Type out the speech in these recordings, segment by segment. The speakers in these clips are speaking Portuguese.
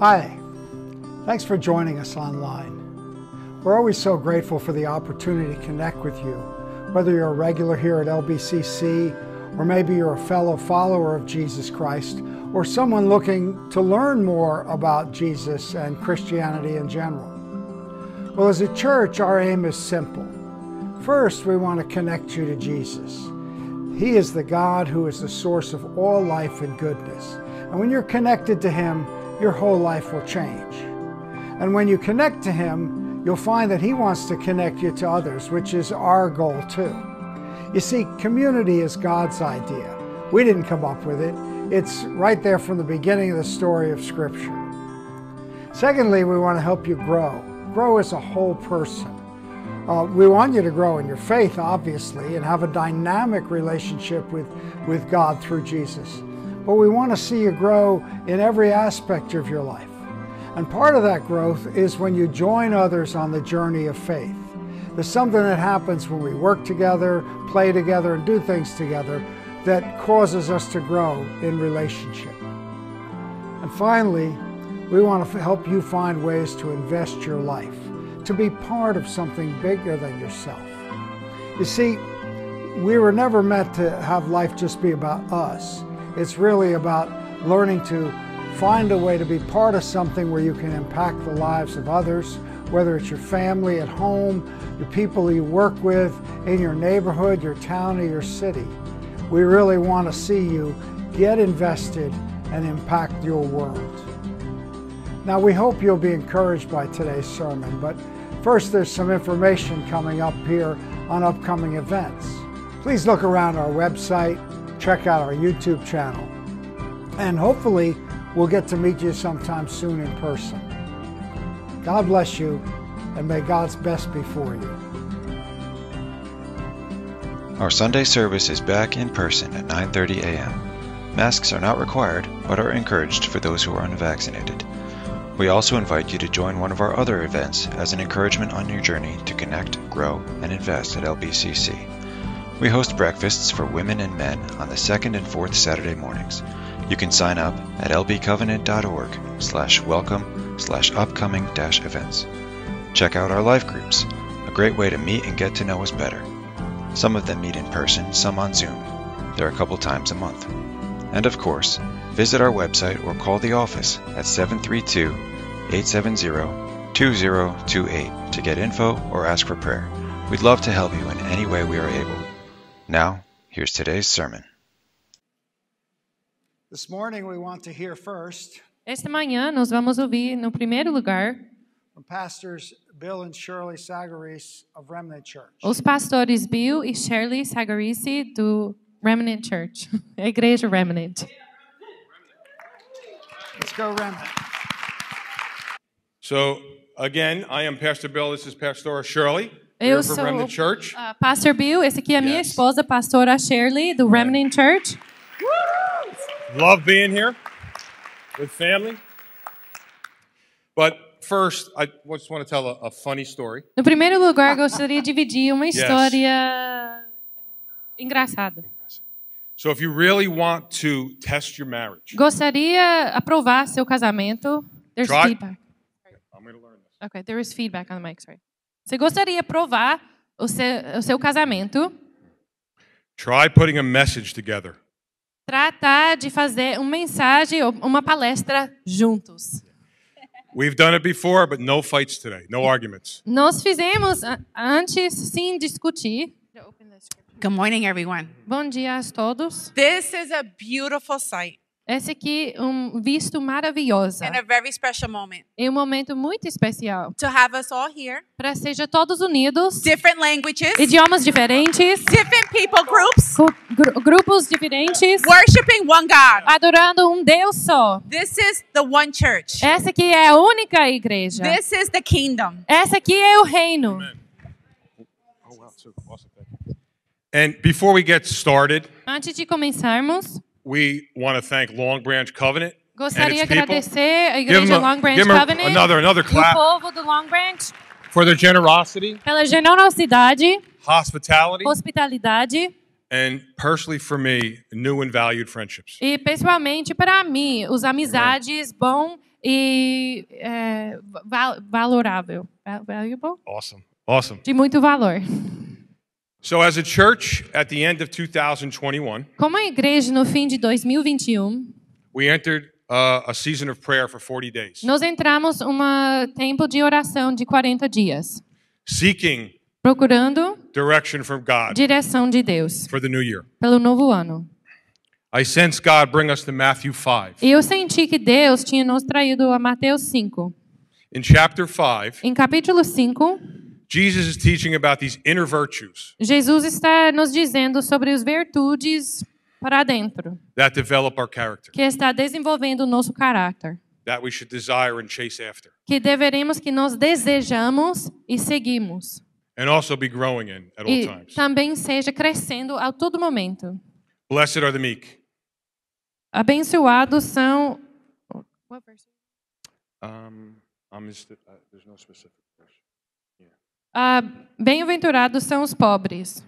Hi, thanks for joining us online. We're always so grateful for the opportunity to connect with you, whether you're a regular here at LBCC, or maybe you're a fellow follower of Jesus Christ, or someone looking to learn more about Jesus and Christianity in general. Well, as a church, our aim is simple. First, we want to connect you to Jesus. He is the God who is the source of all life and goodness. And when you're connected to Him, your whole life will change. And when you connect to Him, you'll find that He wants to connect you to others, which is our goal too. You see, community is God's idea. We didn't come up with it, it's right there from the beginning of the story of Scripture. Secondly, we want to help you grow. Grow as a whole person. Uh, we want you to grow in your faith, obviously, and have a dynamic relationship with, with God through Jesus. But we want to see you grow in every aspect of your life. And part of that growth is when you join others on the journey of faith. There's something that happens when we work together, play together, and do things together that causes us to grow in relationship. And finally, we want to help you find ways to invest your life, to be part of something bigger than yourself. You see, we were never meant to have life just be about us. It's really about learning to find a way to be part of something where you can impact the lives of others, whether it's your family at home, the people you work with, in your neighborhood, your town, or your city. We really want to see you get invested and impact your world. Now, we hope you'll be encouraged by today's sermon, but first, there's some information coming up here on upcoming events. Please look around our website, check out our YouTube channel, and hopefully, we'll get to meet you sometime soon in person. God bless you, and may God's best be for you. Our Sunday service is back in person at 9:30 a.m. Masks are not required, but are encouraged for those who are unvaccinated. We also invite you to join one of our other events as an encouragement on your journey to connect, grow, and invest at LBCC. We host breakfasts for women and men on the second and fourth Saturday mornings. You can sign up at lbcovenant.org slash welcome slash upcoming dash events. Check out our life groups, a great way to meet and get to know us better. Some of them meet in person, some on Zoom. They're a couple times a month. And of course, visit our website or call the office at 732 870 2028 to get info or ask for prayer. We'd love to help you in any way we are able. Now, here's today's sermon. This morning, we want to hear first Esta manhã nós vamos ouvir, no primeiro lugar, from Pastors Bill and Shirley Sagaris of Remnant Church. os pastores Bill e Shirley Sagarici do Remnant Church, a Igreja Remnant. Let's go, Remnant. So, again, I am Pastor Bill. This is Pastor Shirley. Eu sou Remnant Church. ah, Pastor Bill, esse aqui é a minha Yes. esposa, pastora Shirley, do Remnant Church. Love being here with family. But first, I just want to tell a, a funny story. No primeiro lugar, gostaria de dividir uma história engraçada. So, if you really want to test your marriage, Gostaria aprovar seu casamento. There's Try- feedback. I'm going to learn this. Okay, there is feedback on the mic, sorry. Você gostaria aprovar o seu, o seu casamento? Try putting a message together. tratar de fazer uma mensagem ou uma palestra juntos. We've done it before, but no fights today, no arguments. Nós fizemos antes sem discutir. Good morning, everyone. Bom dia a todos. This is a beautiful sight Esse aqui é um visto maravilhoso. and a very special moment É um momento muito especial to have us all here, para seja todos unidos, different languages, idiomas diferentes, different people groups, gru- grupos diferentes, worshiping one God. adorando um Deus só. This is the one church. Essa aqui é a única igreja. This is the kingdom. Essa aqui é o reino. Oh, wow. So awesome. Thank you. And before we get started, Antes de começarmos, we want to thank Long Branch Covenant. Gostaria de agradecer a Igreja a- Long Branch Covenant another- another e o clap. povo do Long Branch for their generosity, pela generosidade, hospitality, hospitalidade and personally for me, new and valued friendships. e, pessoalmente, para mim, os amizades bom e é, val- valorável, val- valuable, Awesome. Awesome. de muito valor. So, as a church at the end of 2021, Como a igreja no fim de 2021, we entered uh, a season of prayer for 40 days, nós entramos um tempo de oração de 40 dias, seeking procurando direction from God direção de Deus for the new year. pelo novo ano. I sense God bring us to Matthew 5. E eu senti que Deus tinha nos traído a Mateus 5. In chapter 5, Em capítulo 5, Jesus is teaching about these inner virtues Jesus está nos dizendo sobre as virtudes para dentro, that develop our character, que está desenvolvendo o nosso caráter, that we should desire and chase after, que deveremos que nós desejamos e seguimos. and also be growing in at all E times. também seja crescendo a todo momento. Blessed are the meek. Abençoados são Um, I'm just, uh, there's no specific. Ah, bem-aventurados são os pobres.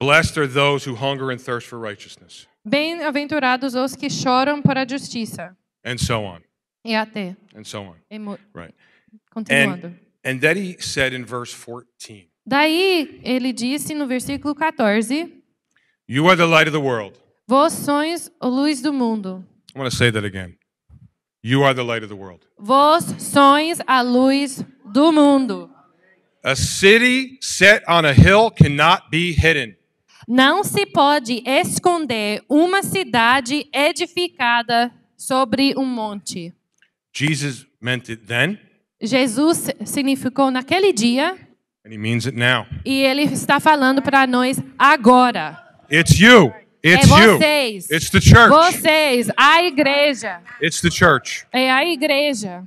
Blessed are those who hunger and thirst for righteousness, Bem-aventurados os que choram por a justiça. and so on, E até. and so on. e Right. Continuando. And, and then he said in verse 14, Daí ele disse no versículo 14: You are the light of the world. Vós sois a luz do mundo. I want to say that again. You are the light of the world. Vós sois a luz do mundo. A city set on a hill cannot be hidden. Não se pode esconder uma cidade edificada sobre um monte. Jesus meant it then, Jesus significou naquele dia and he means it now. e ele está falando para nós agora. It's you. It's é you. vocês. It's the church. Vocês, a igreja. It's the church. É a igreja.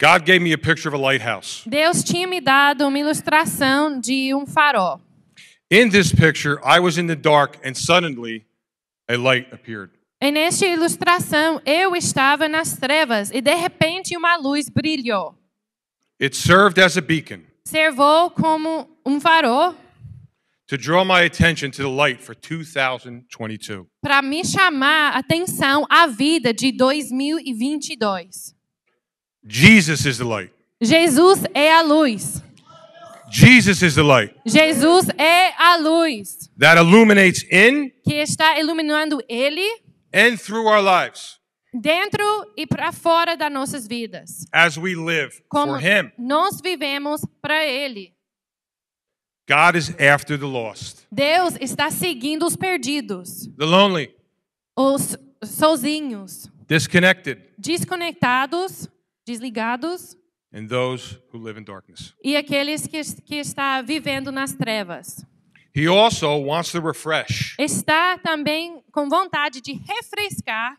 God gave me a picture of a lighthouse. Deus tinha me dado uma ilustração de um farol. In this picture, I was in the dark and suddenly a light appeared. E nesta ilustração, eu estava nas trevas e de repente uma luz brilhou. It served as a beacon Servou como um farol to draw my attention to the light for 2022. para me chamar a atenção à vida de 2022. Jesus is the light. Jesus é a luz. Jesus is the light Jesus é a luz that illuminates in que está iluminando ele and through our lives dentro e para fora das nossas vidas. as we live Como for Him. nós vivemos para ele. God is after the lost, Deus está seguindo os perdidos, the lonely, os sozinhos, disconnected, desconectados, desligados and those who live in darkness. e aqueles que, que está vivendo nas trevas. He also wants to refresh Está também com vontade de refrescar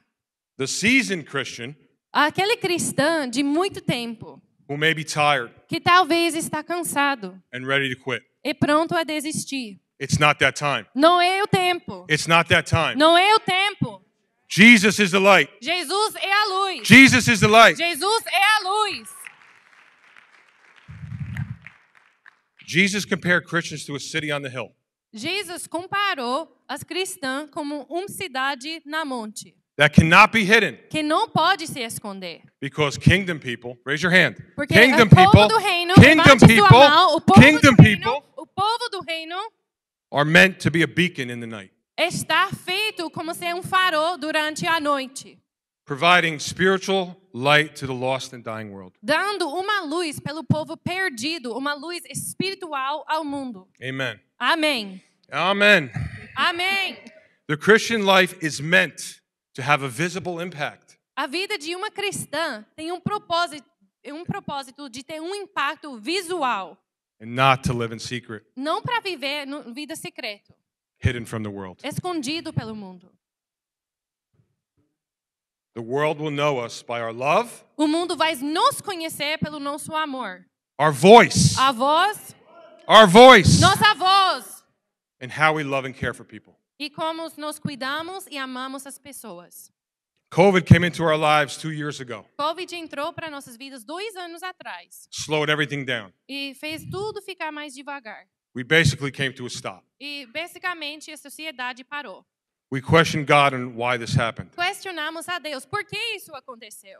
the seasoned Christian aquele cristão de muito tempo who may be tired que talvez está cansado and ready to quit. e pronto a desistir. It's not that time. Não é o tempo. It's not that time. Não é o tempo. Jesus is the light. Jesus é a luz. Jesus is the light. Jesus é a luz. Jesus compared Christians to a city on the hill. Jesus comparou as cristãs como uma cidade na monte, that cannot be hidden que não pode se esconder. because kingdom people, raise your hand. Porque kingdom o povo people, do reino, kingdom people, mão, o povo kingdom do reino, people o povo do reino are meant to be a beacon in the night, está feito como ser um farol durante a noite, providing spiritual light to the lost and dying world. dando uma luz pelo povo perdido, uma luz espiritual ao mundo. Amen. Amém. Amen. Amém. The Christian life is meant to have a visible impact. A vida de uma cristã tem um propósito, um propósito de ter um impacto visual, And not to live in secret, não para viver no vida secreta, hidden from the world. escondido pelo mundo. The world will know us by our love, O mundo vai nos conhecer pelo nosso amor. our voice, A voz, our voice, nossa voz. and how we love and care for people. E como nós cuidamos e amamos as pessoas. COVID came into our lives two years ago, Covid entrou para nossas vidas dois anos atrás slowed everything down. e fez tudo ficar mais devagar. We basically came to a stop. E basicamente a sociedade parou. We questioned God on why this happened. Questionamos a Deus por que isso aconteceu.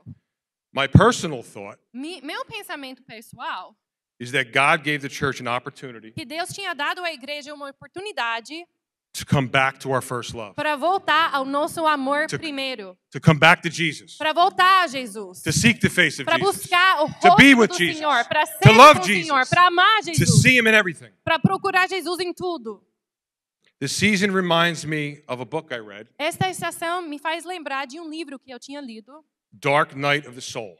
My personal thought Mi- Meu pensamento pessoal, is that God gave the church an opportunity que Deus tinha dado à igreja uma oportunidade to come back to our first love, para voltar ao nosso amor To- primeiro, to come back to Jesus, para voltar a Jesus, to seek the face of para buscar o To be rosto with do Jesus. Senhor, para To ser love com o Jesus. Senhor, para amar to Jesus, see Him in everything. para procurar Jesus em tudo. This season reminds me of a book I read, Esta estação me faz lembrar de um livro que eu tinha lido, Dark Night of the Soul.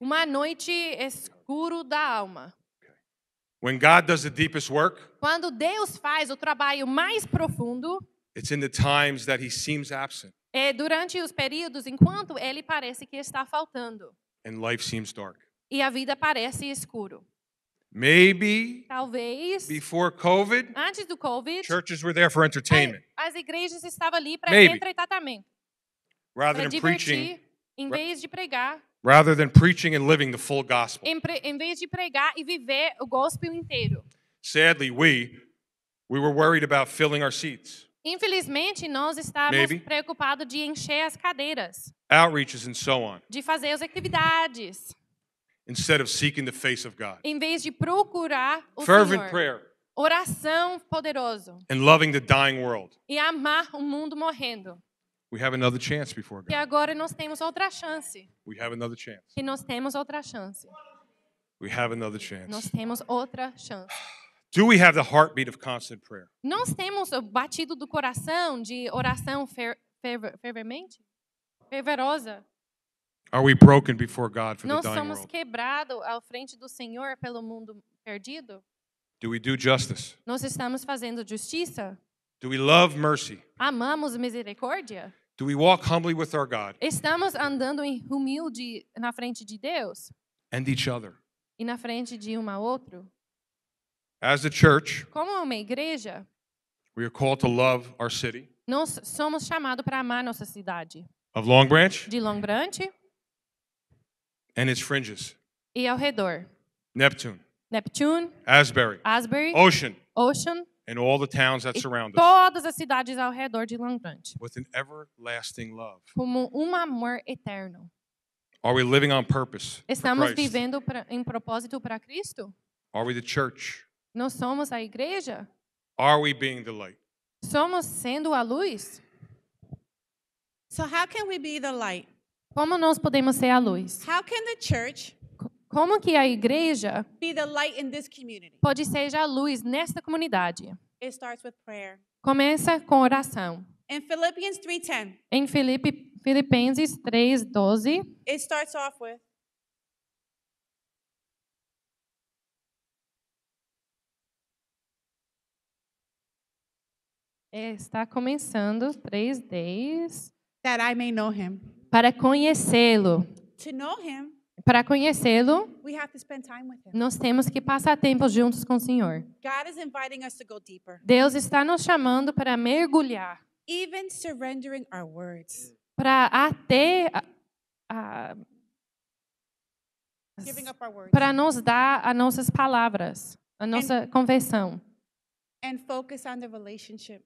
Uma Noite Escuro da Alma. When God does the deepest work, Quando Deus faz o trabalho mais profundo, it's in the times that He seems absent. é durante os períodos enquanto ele parece que está faltando. And life seems dark. e a vida parece escuro. Maybe Talvez before COVID, antes do Covid, churches were there for entertainment. as igrejas estavam ali para entretenimento, rather than preaching, em vez de pregar, rather than preaching and living the full gospel. em, em vez de pregar e viver o gospel inteiro. Sadly, we we were worried about filling our seats, Infelizmente, nós estávamos Maybe. preocupados de encher as cadeiras, outreaches, and so on, de fazer as atividades, instead of seeking the face of God. em vez de procurar o Fervent Senhor. prayer Oração poderoso and loving the dying world. e amar o mundo morrendo. We have another chance before E God. agora nós temos outra chance. We have another chance. Que nós temos outra chance. We have another chance. Nós temos outra chance. Do we have the heartbeat of constant prayer? Nós temos o batido do coração de oração fer, fervemente? Fervorosa. Are we broken before God for the Nós dying somos world? quebrados ao frente do Senhor pelo mundo perdido? Do we do justice? Nós estamos fazendo justiça? Do we love mercy? Amamos misericórdia? Do we walk humbly with our God Estamos andando em humilde na frente de Deus and each other? e na frente de uma outra? As a church, Como uma igreja, we are called to love our city nós somos chamados para amar nossa cidade. of Long Branch De Long Branch and its fringes e ao redor. Neptune, Neptune, Asbury, Asbury, Ocean, Ocean and all the towns that surround us todas as cidades ao redor de Long Branch. with an everlasting love. Como um amor eterno. Are we living on purpose? for Estamos Christ? vivendo pra, em propósito para Cristo? Are we the church? Nós somos a igreja? Are we being the light? Somos sendo a luz? So, how can we be the light? Como nós podemos ser a luz? How can the church Como que a igreja pode ser a luz nesta comunidade? Começa com oração. In Philippians 3:10, Em Filipe, Filipenses 3:12, it starts off with é, está começando 3:10 that I may know him. para conhecê-lo. To know him, Para conhecê-lo, nós temos que passar tempo juntos com o Senhor. God is inviting us to go deeper, Deus está nos chamando para mergulhar, even surrendering our words, para até para nos dar as nossas palavras, a nossa conversão, and focus on the relationship,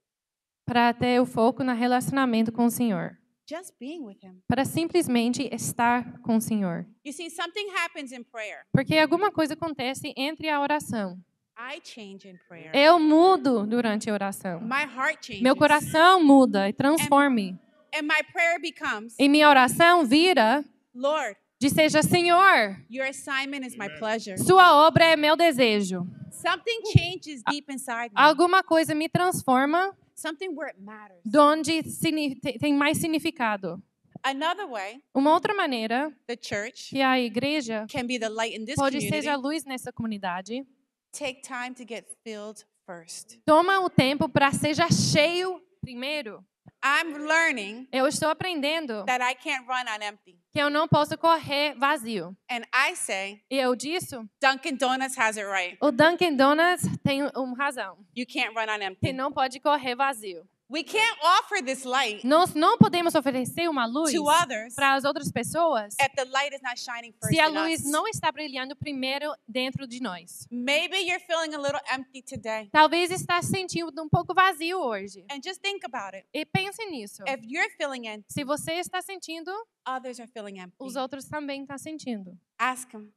para ter o foco no relacionamento com o Senhor, just being with him. para simplesmente estar com o Senhor. You see, something happens in prayer. Porque alguma coisa acontece entre a oração. I change in prayer. Eu mudo durante a oração. My heart changes. Meu coração muda e transforme. And my prayer becomes, E minha oração vira Lord, de seja Senhor, your assignment is my pleasure. sua obra é meu desejo. Something changes deep inside me. Alguma coisa me transforma Something where it matters. de onde signi- te- tem mais significado. Another way, Uma outra maneira the church que a igreja can be the light in this pode community. ser a luz nessa comunidade. Take time to get filled first. Toma o tempo para seja cheio primeiro. I'm learning Eu estou aprendendo that I can't run on empty. que eu não posso correr vazio. And I say, E eu disse, Dunkin' Donuts has it right. o Dunkin' Donuts tem um razão. You can't run on Você empty. não pode correr vazio. We can't offer this light Nós não podemos oferecer uma luz to others para as outras pessoas if the light is not shining first se a in luz us. não está brilhando primeiro dentro de nós. Maybe you're feeling a little empty today. Talvez está se sentindo um pouco vazio hoje. And just think about it. E pense nisso. If you're feeling empty, Se você está sentindo, others are feeling empty. os outros também estão sentindo. Ask him.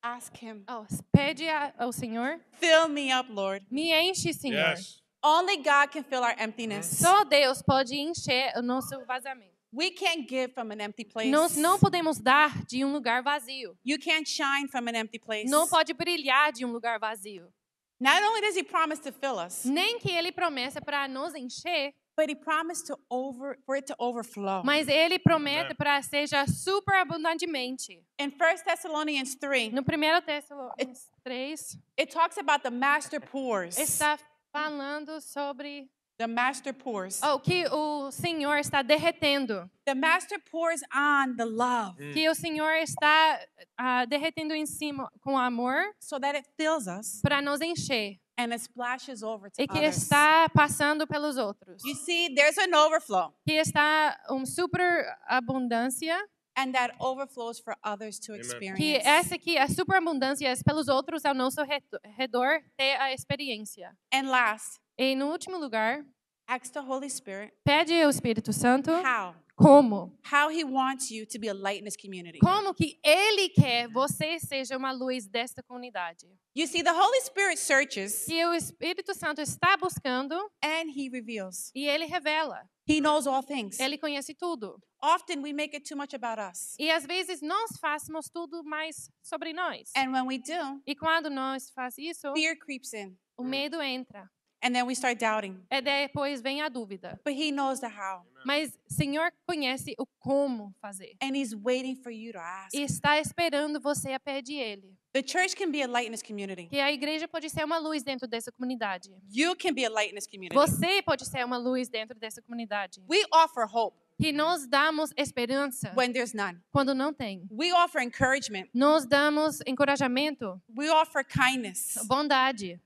Ask him. Oh, pede ao Senhor, Fill me up, Lord. me enche, Senhor. Yes. Only God can fill our emptiness. Só Deus pode encher o nosso vazamento. We can't give from an empty place. Nós não podemos dar de um lugar vazio. You can't shine from an empty place. Não pode brilhar de um lugar vazio. Not only does he promise to fill us, Nem que ele promessa para nos encher, but he promised to over for it to overflow. mas ele promete para seja super abundantemente. In 1 Thessalonians 3, No 1 Tessalonicenses 3, it talks about the master pours. está falando sobre The master pours. oh, que o Senhor está derretendo. The master pours on the love Que o Senhor está ah, derretendo em cima com amor so that it fills us para nos encher. and it splashes over to E que others. está passando pelos outros. You see, there's an overflow, Que está uma super abundância. And that overflows for others to Que experience. essa aqui, a superabundância é pelos outros ao nosso redor ter a experiência. And last, E no último lugar, ask the Holy Spirit pede ao Espírito Santo how como. how he wants you to be a light in this community. Como que Ele quer você seja uma luz desta comunidade. You see, the Holy Spirit searches Que o Espírito Santo está buscando and he reveals. e Ele revela. He knows all things. Ele conhece tudo. Often we make it too much about us. E às vezes nós fazemos tudo mais sobre nós. And when we do, E quando nós faz isso, fear creeps in. o medo entra. And then we start doubting. E depois vem a dúvida. But he knows the how. Mas Senhor conhece o como fazer. And he's waiting for you to ask. E está esperando você a de Ele. The church can be a light in this community. Que a igreja pode ser uma luz dentro dessa comunidade. You can be a light in this community. Você pode ser uma luz dentro dessa comunidade. We offer hope Que nós damos esperança when there's none. quando não tem. We offer encouragement. Nós damos encorajamento, We offer kindness. bondade.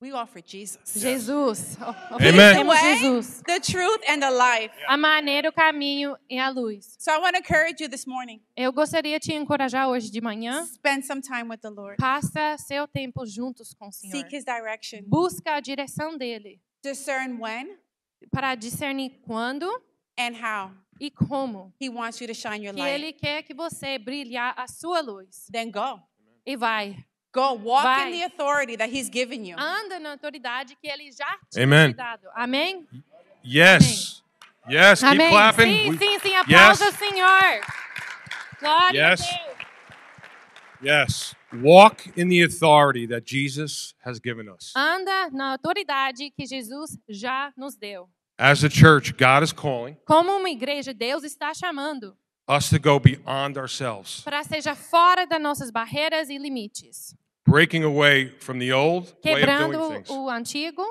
We offer Jesus. Jesus. He's the Oferecemos way, Jesus. the truth, and the life. A maneira, o caminho e a luz. So I want to encourage you this morning. Eu gostaria de te encorajar hoje de manhã. Spend some time with the Lord. Passa seu tempo juntos com o Senhor. Seek his direction. Busca a direção dele Discern when para discernir quando and how e como he wants you to shine your que light. ele quer que você brilhar a sua luz. Then go. E vai. Go. Walk Vai. in the authority that he's given you. Anda na autoridade que ele já te Amen. dado. Amém? Yes. Yes. Keep Amém. clapping. Sim, sim, sim. Aplauda Yes. o Senhor. Glória Yes. a Deus. Yes. Walk in the authority that Jesus has given us. Anda na autoridade que Jesus já nos deu. As a church, God is calling Como uma igreja, Deus está chamando us to go beyond ourselves, para seja fora das nossas barreiras e limites, breaking away from the old way of quebrando doing things o antigo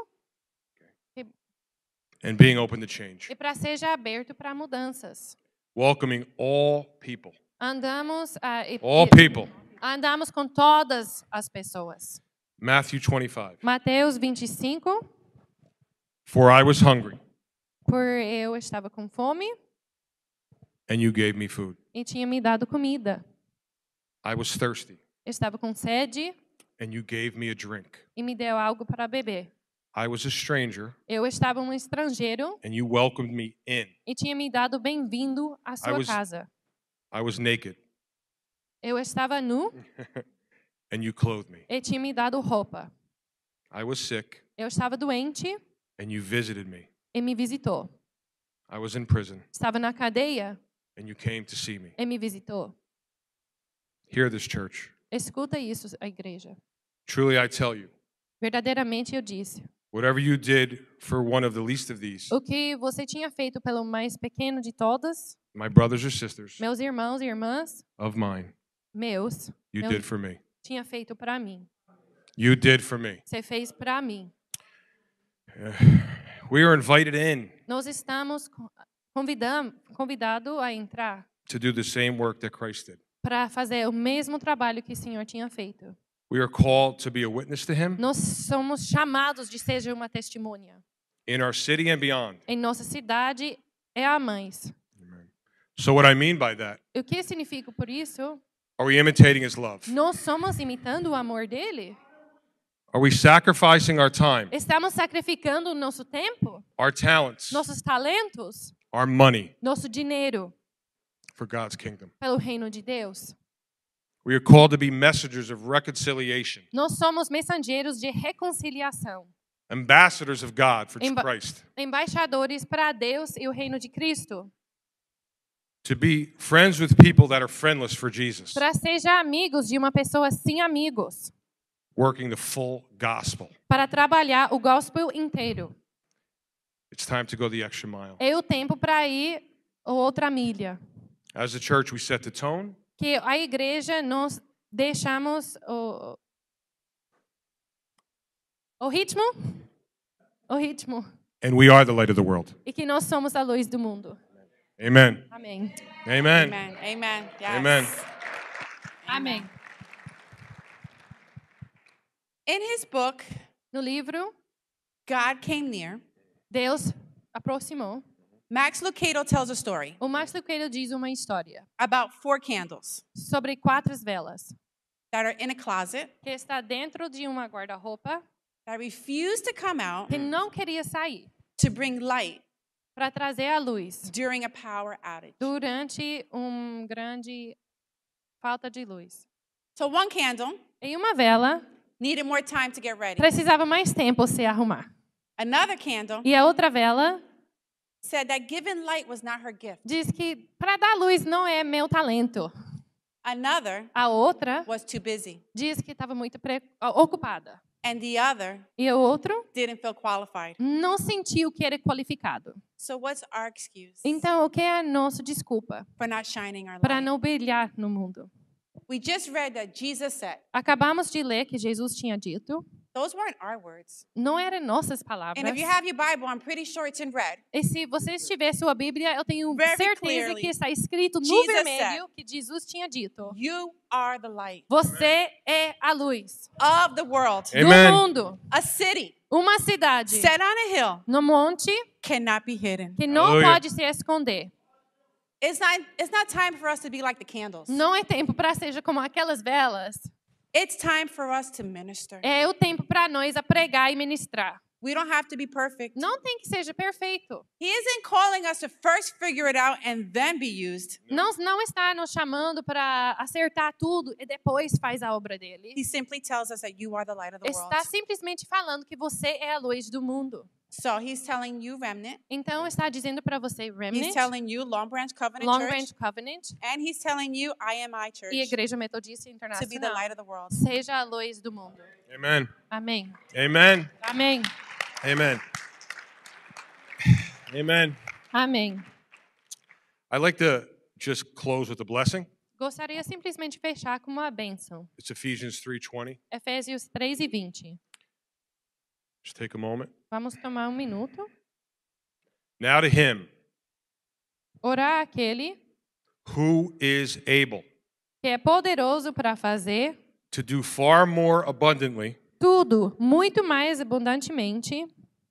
and being open to change. e para seja aberto para mudanças. Welcoming all people. Andamos e- All people. andamos com todas as pessoas. Matthew 25. Mateus 25, For I was hungry, por eu estava com fome and you gave me food. e tinha me dado comida. I was thirsty, Estava com sede and you gave me a drink. e me deu algo para beber. I was a stranger, Eu estava um estrangeiro and you welcomed me in. e tinha me dado bem-vindo à sua was- casa. I was naked, Eu estava nu and you clothed me. e tinha me dado roupa. I was sick, Eu estava doente and you visited me. e me visitou. I was in prison, Estava na cadeia and you came to see me. e me visitou. Hear this, church. Escuta isso, a igreja. Truly, I tell you, Verdadeiramente eu disse: whatever you did for one of the least of these, o que você tinha feito pelo mais pequeno de todas, my brothers or sisters meus irmãos e irmãs, of mine, meus, you Meu- did for me. tinha feito para mim. You did for me. Você fez para mim. We are invited in Nós estamos convidam, convidado a entrar to do the same work that Christ did. Para fazer o mesmo trabalho que o Senhor tinha feito. We are called to be a witness to Him Nós somos chamados de seja uma testemunha in our city and beyond. em nossa cidade e a mães. So, what I mean by that, o que significa por isso? are we imitating his love? Nós somos imitando o amor dele? Are we sacrificing our time, Estamos sacrificando o nosso tempo, our talents, nossos talentos, our money nosso dinheiro for God's kingdom? pelo reino de Deus? We are called to be messengers of reconciliation, Nós somos mensageiros de reconciliação, ambassadors of God for Emba- Christ, embaixadores para Deus e o reino de Cristo, to be friends with people that are friendless for Jesus, para seja amigos de uma pessoa sem amigos, working the full gospel. para trabalhar o gospel inteiro. It's time to go the extra mile. É o tempo para ir outra milha. As a church, we set the tone, Que a igreja nós deixamos o o ritmo, o ritmo, and we are the light of the world. e que nós somos a luz do mundo. Amen. Amém. Amen. Amen. Amen. Yes. Amen. Amém. In his book, No livro God Came Near, Deus aproximou. Max Lucado tells a story O Max Lucado diz uma história about four candles sobre quatro velas that are in a closet que está dentro de uma guarda-roupa that refuse to come out que não queria sair to bring light para trazer a luz during a power outage. durante um grande falta de luz. So one candle E uma vela needed more time to get ready. precisava mais tempo se arrumar. Another candle E a outra vela said that giving light was not her gift. diz que para dar luz não é meu talento. Another A outra was too busy. diz que estava muito ocupada. And the other E o outro didn't feel qualified. não sentiu que era qualificado. So what's our excuse Então, o que é a nossa desculpa for not shining our para light? não brilhar no mundo? We just read that Jesus said, Acabamos de ler que Jesus tinha dito, those weren't our words. não eram nossas palavras. And if you have your Bible, I'm pretty sure it's in red. E se você tiver sua Bíblia, eu tenho Very certeza clearly, que está escrito no Jesus vermelho que Jesus tinha dito. You are the light Você é a luz of the world. Amen. do mundo. A city Uma cidade set on a hill no monte cannot be hidden. que não Aleluia. pode se esconder. It's not, it's not time for us to be like the candles. Não é tempo para seja como aquelas velas. It's time for us to minister. É o tempo para nós a pregar e ministrar. We don't have to be perfect. Não tem que seja perfeito. He isn't calling us to first figure it out and then be used. Não, não está nos chamando para acertar tudo e depois faz a obra dele. He simply tells us that you are the light of the world. Está simplesmente falando que você é a luz do mundo. So he's telling you, remnant. Então está dizendo para você, He's Remnant, telling you, Long Branch Covenant Long Church. Branch Covenant And he's telling you, I Church, e Igreja Metodista to be the Internacional, light of the world. seja a luz do mundo. Amen. Amém. Amen. Amém. Amen. Amen. Amém. I'd like to just close with a blessing. Gostaria simplesmente de fechar com uma bênção. It's Ephesians 3:20. Efésios 3 e 20. Just take a moment. Vamos tomar um minuto. Now to him Orar aquele who is able que é poderoso para fazer to do far more abundantly tudo muito mais abundantemente,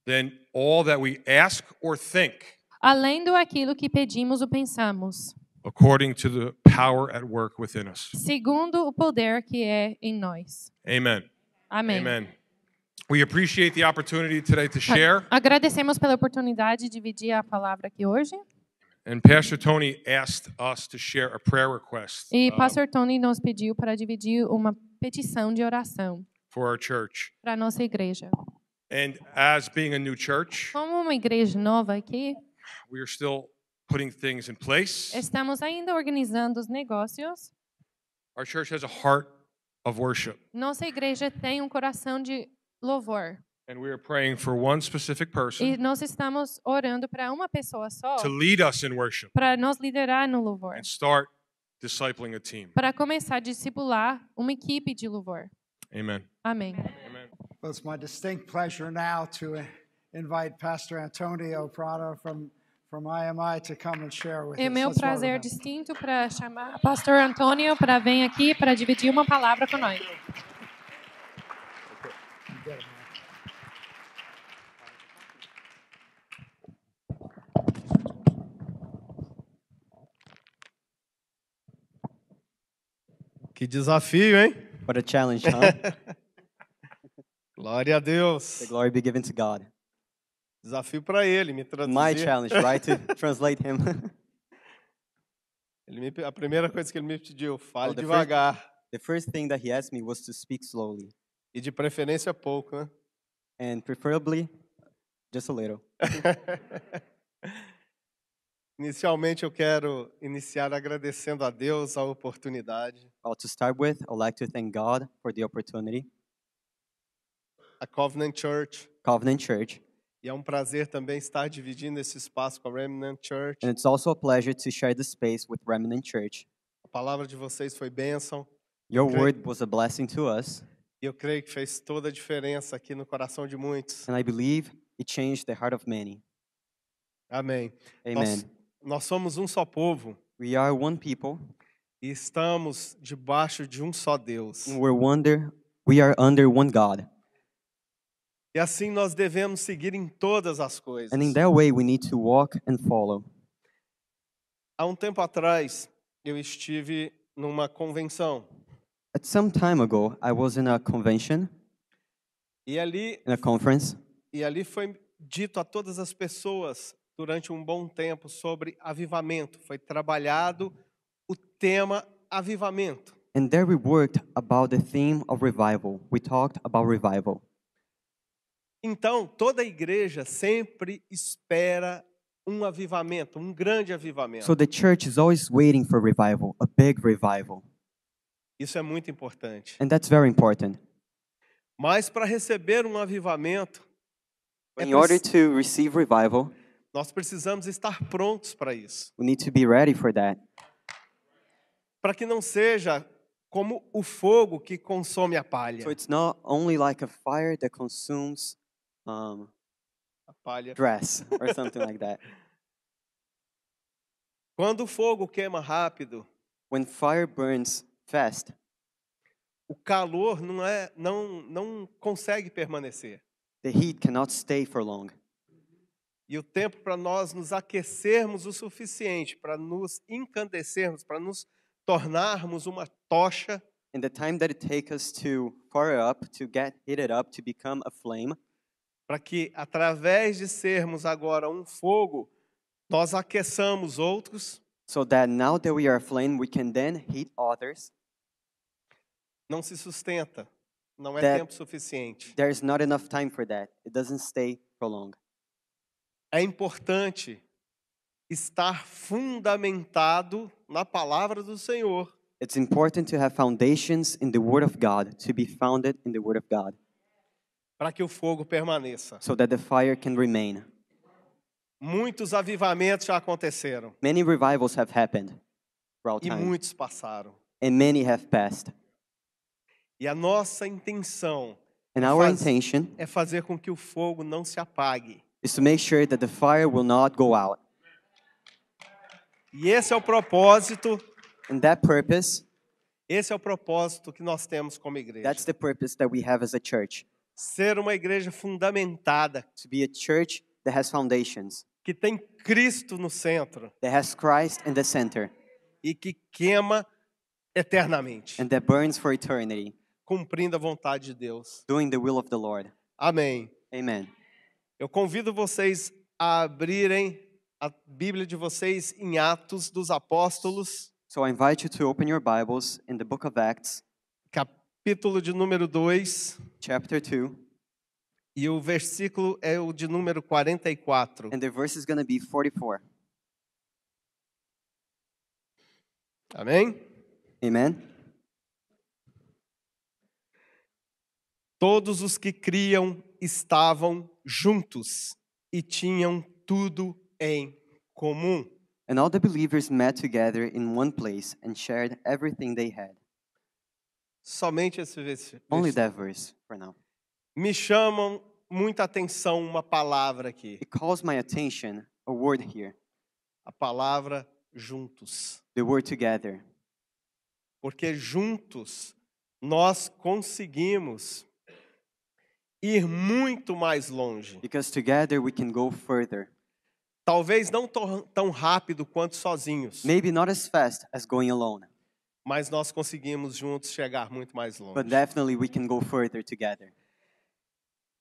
than all that we ask or think, além do aquilo que pedimos ou pensamos, according to the power at work within us. segundo o poder que é em nós. Amen. Amém. Amen. We appreciate the opportunity today to share. Agradecemos pela oportunidade de dividir a palavra aqui hoje. And Pastor Tony asked us to share a prayer request E uh, Pastor Tony nos pediu para dividir uma petição de oração for our church. para nossa igreja. And as being a new church, Como uma igreja nova aqui, we are still putting things in place. estamos ainda organizando os negócios. Our church has a heart of worship, Nossa igreja tem um coração de louvor. and we are praying for one specific E person nós estamos orando para uma pessoa só, to lead us in worship para nos liderar no louvor, and start discipling a team. para começar a discipular uma equipe de louvor. Amen. Amém. Amen. Well, it's my distinct pleasure now to uh, invite Pastor Antonio Prado from, from IMI to come and share with É us. meu Let's welcome prazer him. distinto para chamar o pastor Antônio para vir aqui para dividir uma palavra com nós. Que desafio, hein? What a challenge, huh? Glória a Deus. the glory be given to God. Desafio para ele me My traduzir. challenge, right? To translate him. Ele me a primeira coisa que ele me pediu, fale Oh, the first- devagar the first thing that he asked me was to speak slowly e de preferência pouco, né? and preferably just a little. Inicialmente eu quero iniciar agradecendo a Deus a oportunidade, Well, to start with, I'd like to thank God for the opportunity, a Covenant Church, Covenant Church, e é um prazer também estar dividindo esse espaço com a Remnant Church. and it's also a pleasure to share the space with Remnant Church. A palavra de vocês foi bênção Your word was a blessing to us, e eu creio que fez toda a diferença aqui no coração de muitos. and I believe it changed the heart of many. Amém. Amen. Nós, nós somos um só povo We are one people, e estamos debaixo de um só Deus. we're wonder, we are under one God. E assim nós devemos seguir em todas as coisas. And in that way, we need to walk and follow. Há um tempo atrás, eu estive numa convenção At some time ago, I was in a convention, e ali in a conference, e ali foi dito a todas as pessoas durante um bom tempo sobre avivamento. Foi trabalhado o tema avivamento. and there we worked about the theme of revival. We talked about revival. Então, toda a igreja sempre espera um avivamento, um grande avivamento. So the church is always waiting for revival, a big revival. Isso é muito importante. And that's very important. Mas para receber um avivamento, é In order preci- to receive revival, nós precisamos estar prontos para isso. we need to be ready for that. Para que não seja como o fogo que consome a palha. So it's not only like a fire that consumes um, A palha. dress or something like that. Quando o fogo queima rápido, When fire burns fast, o calor não é não não consegue permanecer. the heat cannot stay for long. E o tempo para nós nos aquecermos o suficiente, para nos encandecermos, para nos tornarmos uma tocha, And the time that it takes us to fire up, to get heated up, to become a flame, para que através de sermos agora um fogo, nós aqueçamos outros, so that now that we are a flame, we can then heat others. não se sustenta. Não é tempo suficiente. There's not enough time for that. It doesn't stay long. É importante estar fundamentado na palavra do Senhor, It's important to have foundations in the Word of God, to be founded in the Word of God, para que o fogo permaneça. so that the fire can remain. Muitos avivamentos já aconteceram Many revivals have happened throughout e time, muitos passaram. and many have passed. E a nossa intenção And our Faz- intention é fazer com que o fogo não se apague. Is to make sure that the fire will not go out. E esse é o propósito, And that purpose, esse é o propósito que nós temos como igreja. that's the purpose that we have as a church. Ser uma igreja fundamentada, To be a church that has foundations, que tem Cristo no centro that has Christ in the center, e que queima eternamente, and that burns for eternity, cumprindo a vontade de Deus. doing the will of the Lord. Amém. Amen. Eu convido vocês a abrirem a Bíblia de vocês em Atos dos Apóstolos, So I invite you to open your Bibles in the book of Acts, capítulo de número 2, chapter 2, e o versículo é o de número 44. and the verse is going to be 44. Amém? Amen. Todos os que criam estavam juntos e tinham tudo em comum. And all the believers met together in one place and shared everything they had. Somente esse versículo. Only that verse for now. Me chamam muita atenção uma palavra aqui, It calls my attention a word here, a palavra juntos. the word together. Porque juntos nós conseguimos ir muito mais longe. Because together we can go further. Talvez não tão rápido quanto sozinhos, Maybe not as fast as going alone, mas nós conseguimos juntos chegar muito mais longe. but definitely we can go further together.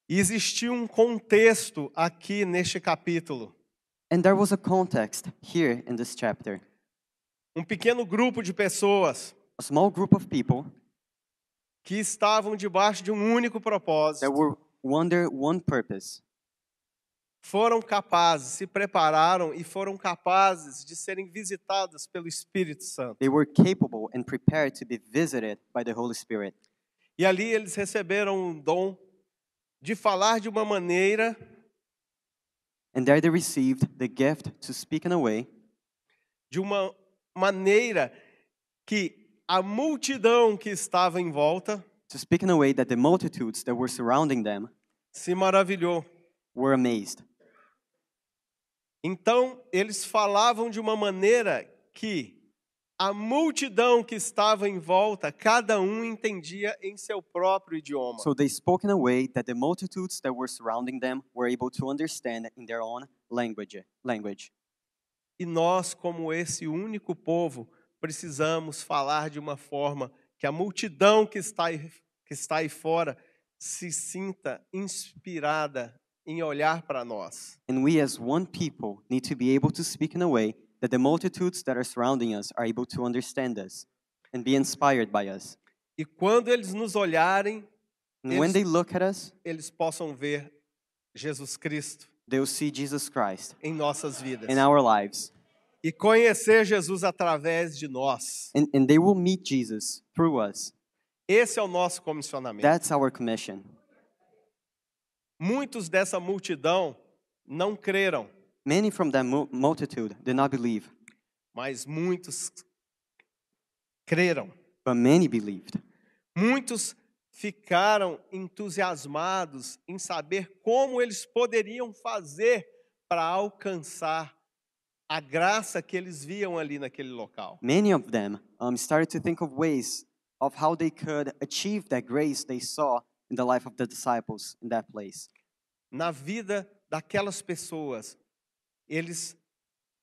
E existiu um contexto aqui neste capítulo. And there was a context here in this chapter. Um pequeno grupo de pessoas A small group of people que estavam debaixo de um único propósito were under one purpose. foram capazes, se prepararam e foram capazes de serem visitados pelo Espírito Santo. They were capable and prepared to be visited by the Holy Spirit. E ali eles receberam um dom de falar de uma maneira And there they received the gift to speak in a way de uma maneira que a multidão que estava em volta to speak in a way that the multitudes that were surrounding them se maravilhou. were amazed. Então, eles falavam de uma maneira que a multidão que estava em volta, cada um entendia em seu próprio idioma. So they spoke in a way that the multitudes that were surrounding them were able to understand in their own language. Language. E nós, como esse único povo, precisamos falar de uma forma que a multidão que está aí, que está aí fora se sinta inspirada em olhar para nós. And we as one people need to be able to speak in a way that the multitudes that are surrounding us are able to understand us and be inspired by us. E quando eles nos olharem, And Eles- when they look at us, eles possam ver Jesus Cristo they'll see Jesus Christ em nossas vidas. in our lives. E conhecer Jesus através de nós. And, and they will meet Jesus through us. Esse é o nosso comissionamento. That's our commission. Muitos dessa multidão não creram, Many from that mu- multitude did not believe, mas muitos creram. but many believed. Muitos ficaram entusiasmados em saber como eles poderiam fazer para alcançar a graça que eles viam ali naquele local. Many of them um, started to think of ways of how they could achieve that grace they saw in the life of the disciples in that place. Na vida daquelas pessoas, eles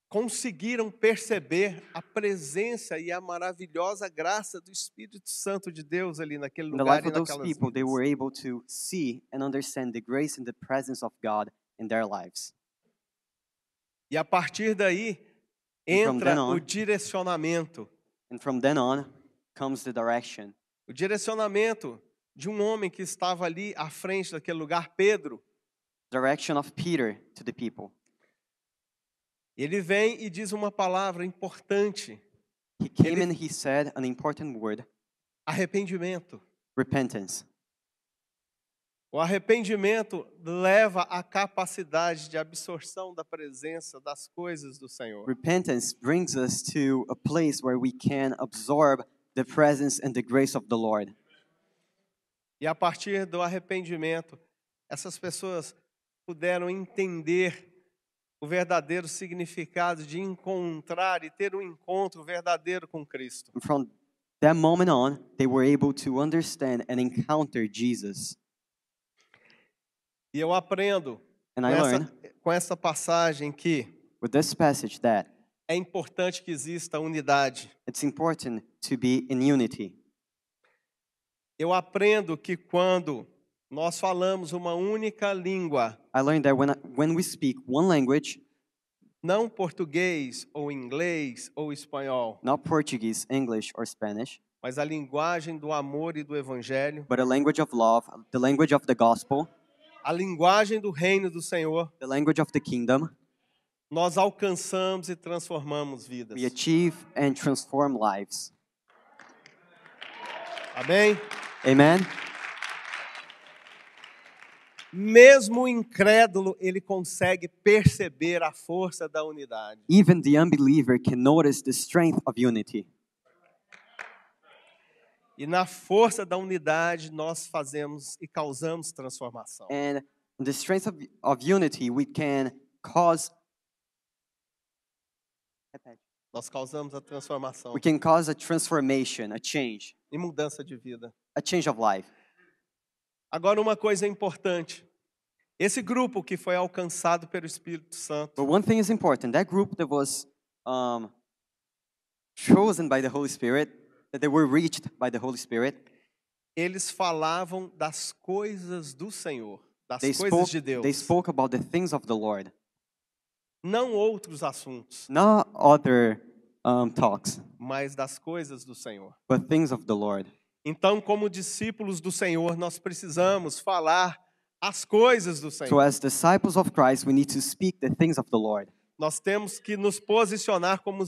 conseguiram perceber a presença e a maravilhosa graça do Espírito Santo de Deus ali naquele In the lugar life e of those people, they vidas. were able to see and understand the grace and the presence of God in their lives. E a partir daí entra on- o direcionamento. And from then on comes the direction. O direcionamento de um homem que estava ali à frente daquele lugar, Pedro. Direction of Peter to the people. Ele vem e diz uma palavra importante: He came Ele- and he said an important word arrependimento. repentance. O arrependimento leva à capacidade de absorção da presença das coisas do Senhor. Repentance brings us to a place where we can absorb the presence and the grace of the Lord. E a partir do arrependimento, essas pessoas puderam entender o verdadeiro significado de encontrar e ter um encontro verdadeiro com Cristo. From that moment on, they were able to understand and encounter Jesus. E eu aprendo And com I essa, com essa passagem que with this passage that é importante que exista unidade. it's important to be in unity. Eu aprendo que quando nós falamos uma única língua, I learned that when, when we speak one language, não português ou inglês ou espanhol, not Portuguese, English, or Spanish, mas a linguagem do amor e do evangelho, but a language of love, the language of the gospel, a linguagem do reino do Senhor, the language of the kingdom, nós alcançamos e transformamos vidas. we achieve and transform lives. Amém? Amen? Mesmo o incrédulo, ele consegue perceber a força da unidade. Even the unbeliever can notice the strength of unity. E na força da unidade nós fazemos e causamos transformação. And in the strength of, of unity, we can cause Nós causamos a transformação we can cause a transformation, a change, e mudança de vida. a change of life. Agora uma coisa importante. Esse grupo que foi alcançado pelo Espírito Santo, But one thing is important: that group that was um, chosen by the Holy Spirit, that they were reached by the Holy Spirit, eles falavam das coisas do Senhor, das they coisas spoke, de Deus, they spoke about the things of the Lord, não outros assuntos, not other um, talks, mas das coisas do Senhor. but things of the Lord. Então, como discípulos do Senhor, nós precisamos falar as coisas do So, Senhor. as disciples of Christ, we need to speak the things of the Lord. Nós temos que nos posicionar como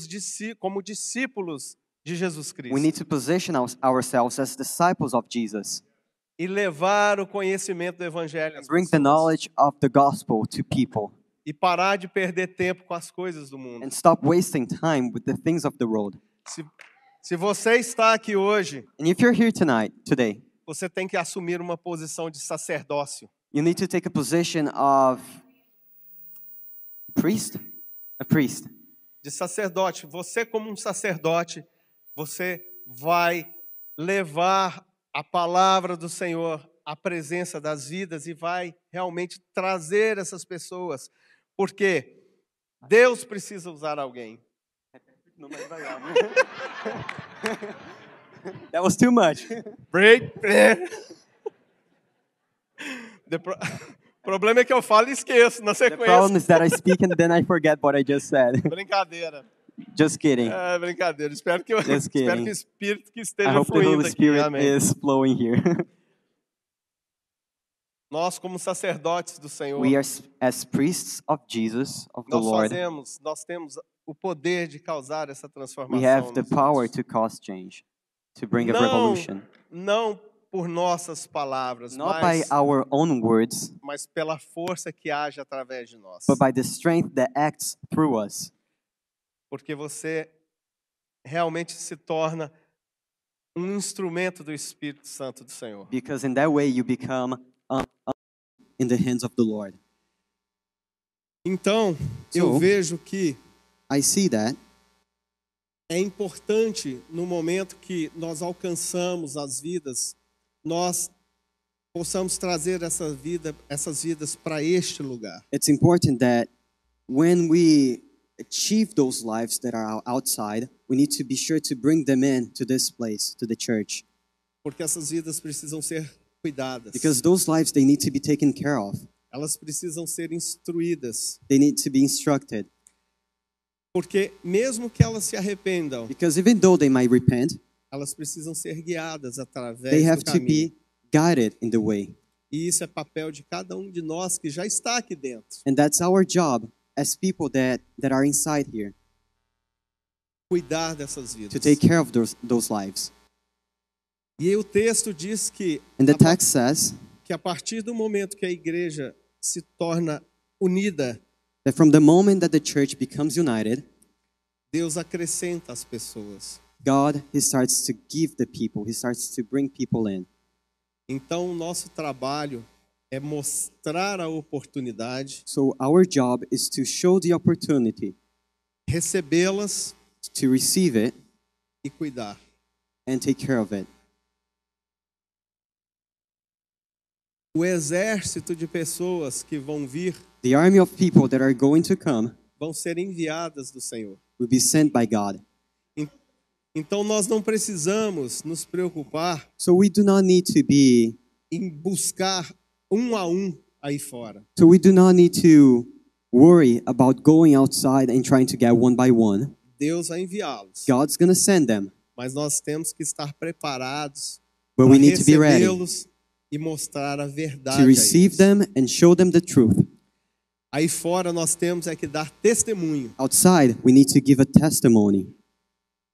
discípulos de Jesus We need Cristo to position our- ourselves as disciples of Jesus, e levar o conhecimento do Evangelho às bring the knowledge of the gospel to people, e parar de perder tempo com as coisas do mundo. and stop wasting time with the things of the world. Se, se você está aqui hoje, And if you're here tonight, today, você tem que assumir uma posição de sacerdócio. you need to take a position of priest, a priest. De sacerdote. Você, como um sacerdote, você vai levar a palavra do Senhor à presença das vidas e vai realmente trazer essas pessoas. Porque Deus precisa usar alguém. That was too much. Break. The pro- problema é que eu falo e esqueço na The sequência. problem is that I speak and then I forget what I just said. Brincadeira. Just kidding. É brincadeira. Espero que, eu, espero que o Espírito que I esteja hope the fluindo Holy aqui. Spirit Amém. is flowing here. Nós, como sacerdotes do Senhor, we are as priests of Jesus, of the nós Lord. fazemos, nós temos o poder de causar essa transformação. We have the power to cause change, to bring a Não, revolution. não por nossas palavras, Not by mas, our own words, mas pela força que age através de nós. but by the strength that acts through us. Porque você realmente se torna um instrumento do Espírito Santo do Senhor. Because in that way you become um, um, in the hands of the Lord. Então, eu So- vejo que I see that é importante no momento que nós alcançamos as vidas, nós possamos trazer essa vida, essas vidas para este lugar. it's important that when we achieve those lives that are outside, we need to be sure to bring them in to this place, to the church. Porque essas vidas precisam ser cuidadas. Because those lives, they need to be taken care of. Elas precisam ser instruídas. They need to be instructed. Porque mesmo que elas se arrependam, Because even though they might repent, elas precisam ser guiadas através they do have to caminho. be guided in the way. E isso é papel de cada um de nós que já está aqui dentro. And that's our job as people that, that are inside here Cuidar dessas vidas. to take care of those, those lives. E aí o texto diz que And the text says que a partir do momento que a igreja se torna unida, that from the moment that the church becomes united, Deus acrescenta as pessoas. God, He starts to give the people, He starts to bring people in. Então, o nosso trabalho é mostrar a oportunidade, So our job is to show the opportunity, recebê-las to receive it, e cuidar. and take care of it. O exército de pessoas que vão vir The army of people that are going to come vão ser enviadas do Senhor. will be sent by God. En- Então, nós não precisamos nos preocupar So we do not need to be, em buscar um a um aí fora. so we do not need to worry about going outside and trying to get one by one. Deus vai enviá-los. God's going to send them, Mas nós temos que estar preparados para recebê-los e mostrar a verdade. to receive them and show them the truth. Aí fora nós temos é que dar testemunho. Outside, we need to give a testimony.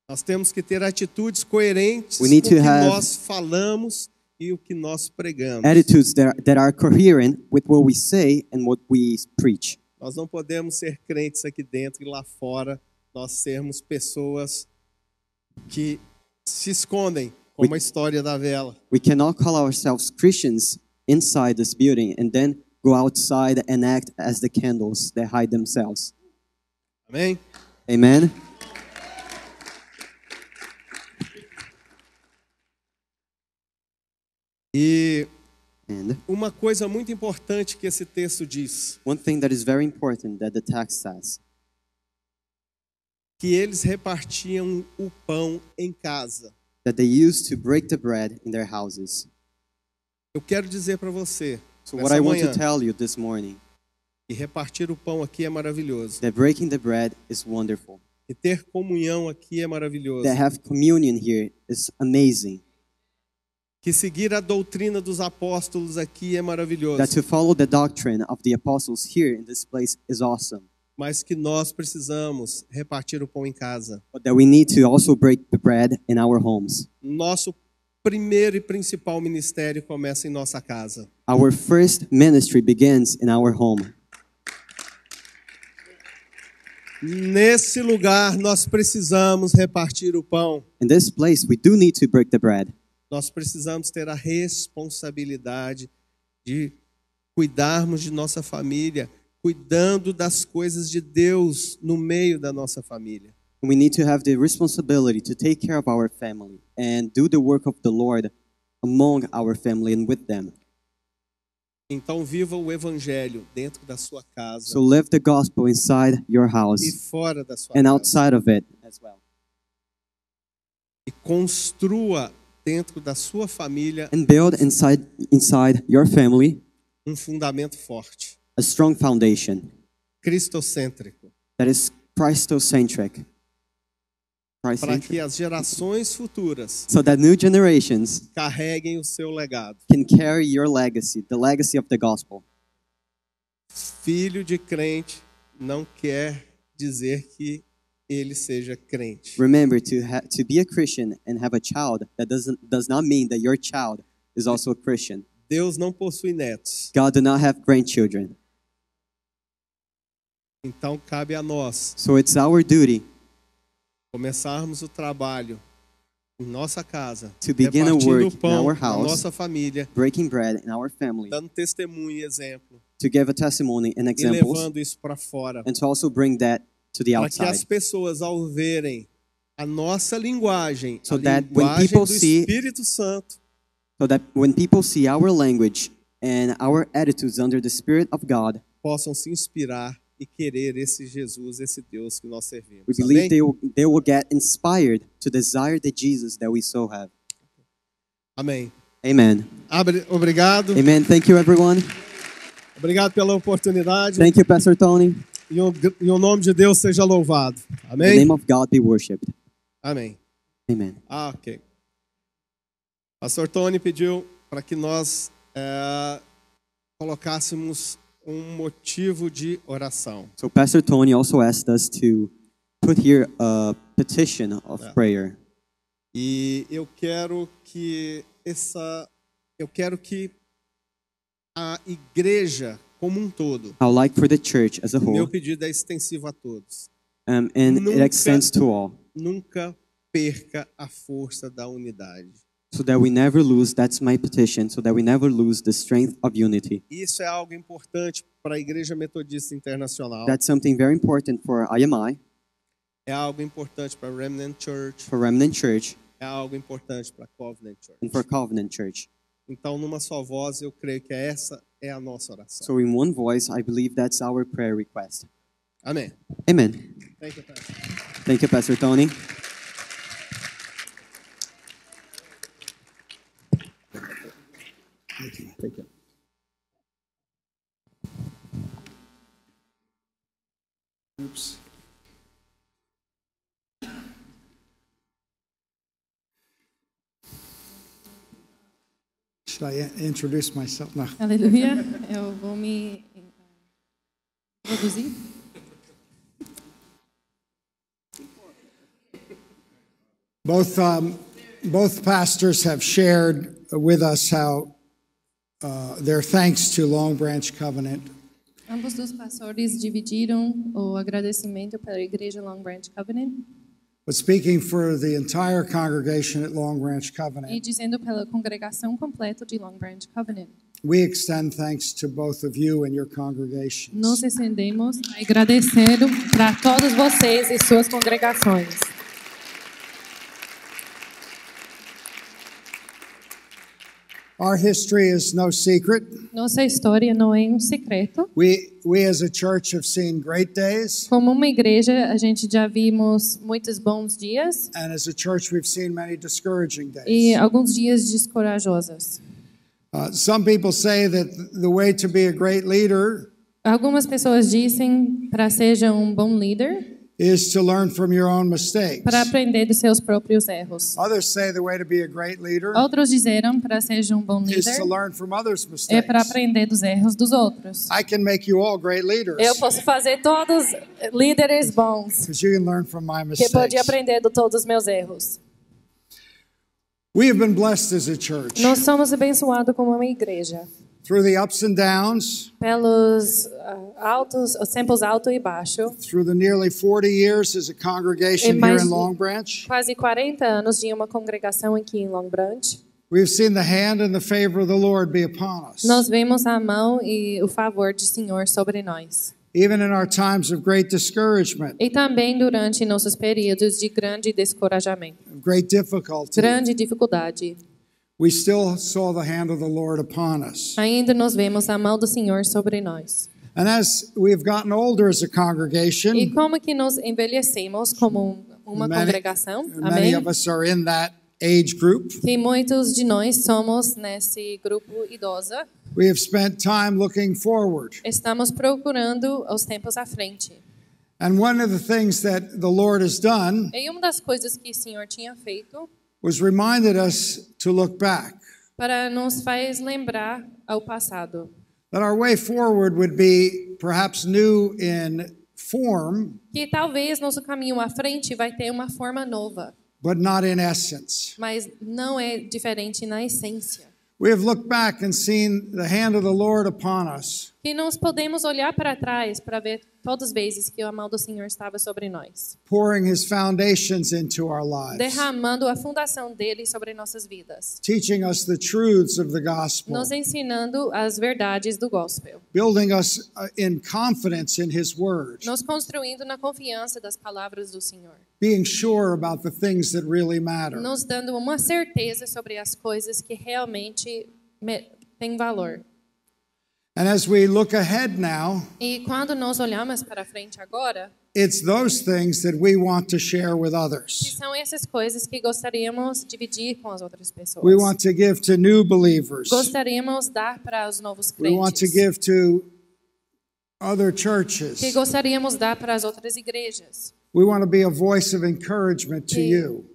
Nós temos que ter atitudes coerentes com We o need que to have- nós falamos e o que nós pregamos. Attitudes that are, that are coherent with what we say and what we preach. Nós não podemos ser crentes aqui dentro e lá fora nós sermos pessoas que se escondem, como a história da vela. We cannot call ourselves Christians inside this building and then go outside and act as the candles that hide themselves. Amém? Amen. E And uma coisa muito importante que esse texto diz, one thing that is very important that the text says que eles repartiam o pão em casa. that they used to break the bread in their houses. Eu quero dizer para você, So, what I want manhã, to tell you this morning que repartir o pão aqui é maravilhoso. that breaking the bread is wonderful. E ter comunhão aqui é maravilhoso. That have communion here is amazing. Que seguir a doutrina dos apóstolos aqui é maravilhoso. That to follow the doctrine of the apostles here in this place is awesome. Mas que nós precisamos repartir o pão em casa. But that we need to also break the bread in our homes. Nosso primeiro e principal ministério começa em nossa casa. Our first ministry begins in our home. Nesse lugar nós precisamos repartir o pão. In this place, we do need to break the bread. Nós precisamos ter a responsabilidade de cuidarmos de nossa família, cuidando das coisas de Deus no meio da nossa família. We need to have the responsibility to take care of our family and do the work of the Lord among our family and with them. Então viva o evangelho dentro da sua casa So live the gospel inside your house e fora da sua and casa. outside of it as well. E construa dentro da sua família And build inside inside your family um fundamento forte, a strong foundation cristocêntrico, that is Christocentric. para que as gerações futuras So that new generations carreguem o seu legado. can carry your legacy, the legacy of the gospel. Filho de crente não quer dizer que ele seja crente. Remember to ha- to be a Christian and have a child that doesn't does not mean that your child is also a Christian. Deus não possui netos. God do not have grandchildren. Então cabe a nós So it's our duty começarmos o trabalho em nossa casa, To begin a work o in pão our house. nossa família, breaking bread in our family dando testemunho e exemplo to give a testimony and e examples levando isso para fora, and to also bring that para que as pessoas ao verem a nossa linguagem, So a linguagem people do see- Espírito Santo, So that when people see our language and our attitudes under the Spirit of God, possam se inspirar e querer esse Jesus, esse Deus que nós servimos. we believe Amém? they will, they will get inspired to desire the Jesus that we so have. Amém. Amen. Obrigado. Amen. Thank you, everyone. Obrigado pela oportunidade. Thank you, Pastor Tony. E o, e o nome de Deus seja louvado. The Amém? name of God be worshipped. Amém. Amen. Ah, ok. Pastor Tony pediu para que nós eh, colocássemos um motivo de oração. So Pastor Tony also asked us to put here a petition of Yeah. prayer. E eu quero que essa, eu quero que a igreja como um todo. Like for the church as a Meu whole, pedido é extensivo a todos. um, and it Nunca- extends to all, Nunca perca a força da unidade. so that we never lose. That's my petition, so that we never lose the strength of unity. Isso é algo importante para a Igreja Metodista Internacional. That's something very important for IMI, É algo importante para Remnant Church. for Remnant Church, É algo importante para Covenant Church. and for Covenant Church. Então, numa só voz, eu creio que essa é a nossa oração. So in one voice, I believe that's our prayer request. Amém. Amen. Thank you, Pastor. Thank you, Pastor Tony. Oops. Should I introduce myself? No. Aleluia. Eu vou me. Both, um, both pastors have shared with us how uh, their thanks to Long Branch Covenant Ambos dos pastores dividiram o agradecimento pela igreja Long Branch Covenant But speaking for the entire congregation at Long Branch e Covenant, dizendo pela congregação completa de Long Branch Covenant. we extend thanks to both of you and your congregations. Nos estendemos agradecendo para todos vocês e suas congregações. Our history is no secret. Nossa história não é um secreto. We, we as a church have seen great days, Como uma igreja, a gente já vimos muitos bons dias and as a church, we've seen many discouraging e days. alguns dias descorajosos. Uh, some people say that the way to be a great leader Algumas pessoas dizem para seja um bom líder, is to learn from your own mistakes. para aprender dos seus próprios erros. Others say the way to be a great leader Outros disseram para seja um bom is líder to learn from others' é para mistakes. aprender dos erros dos outros. I can make you all great leaders Eu posso fazer todos líderes bons, because you can learn from my que pode mistakes. aprender de todos os meus erros. We have been blessed as a church Nós somos abençoados como uma igreja. Through the ups and downs, Pelos ah, altos, os tempos alto e baixo, through the nearly 40 years as a congregation here in Long Branch. quase 40 anos de uma congregação aqui em Long Branch. We've seen the hand and the favor of the Lord be upon us. Nós vemos a mão e o favor do Senhor sobre nós. Even in our times of great discouragement, E também durante nossos períodos de grande descorajamento, great difficulty, grande dificuldade. We still saw the hand of the Lord upon us. Ainda nós vemos a mão do Senhor sobre nós. And as we've gotten older as a E congregation, como que nós envelhecemos como um- uma many, congregação? many Amém? of us are in that age group. Que muitos de nós somos nesse grupo idosa. We have spent time looking forward. Estamos procurando os tempos à frente. And one of the things that the Lord has done E uma das coisas que o Senhor tinha feito was reminded us to look back. para nos faz lembrar ao passado. That our way forward would be perhaps new in form, Que talvez nosso caminho à frente vai ter uma forma nova, but not in essence. mas não é diferente na essência. We have looked back and seen the hand of the Lord upon us. Que nós podemos olhar para trás para ver todas as vezes que a mão do Senhor estava sobre nós, pouring his foundations into our lives, derramando a fundação dele sobre nossas vidas, teaching us the truths of the gospel, nos ensinando as verdades do gospel, building us uh, in confidence in his word, nos construindo na confiança das palavras do Senhor, being sure about the things that really matter. nos dando uma certeza sobre as coisas que realmente me- têm valor. And as we look ahead now, E quando nós olhamos para frente agora, it's those things that we want to share with que others. são essas coisas que gostaríamos dividir com as outras pessoas. We want to give to new believers. Gostaríamos dar para os novos We want to crentes. give to other Que churches. gostaríamos dar para as outras igrejas. We want to be a voice of encouragement to Que you.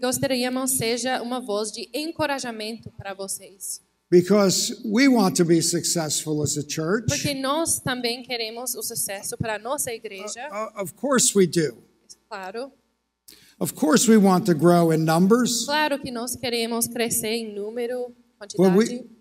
gostaríamos seja uma voz de encorajamento para vocês. Because we want to be successful as a church. Porque nós também queremos o sucesso para a nossa igreja, Uh, of course we do. claro. Of course we want to grow in numbers. Claro que nós queremos crescer em número, But quantidade.